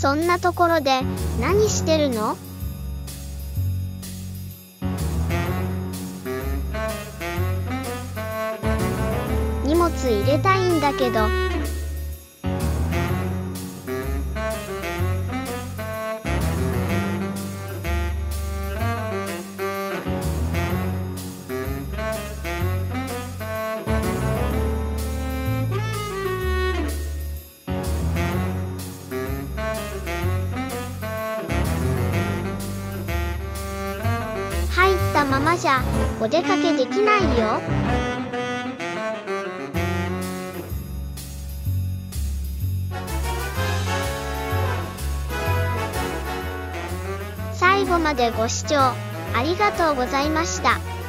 そんなところで何してるの？荷物入れたいんだけど。たままじゃお出かけできないよ最後までご視聴ありがとうございました。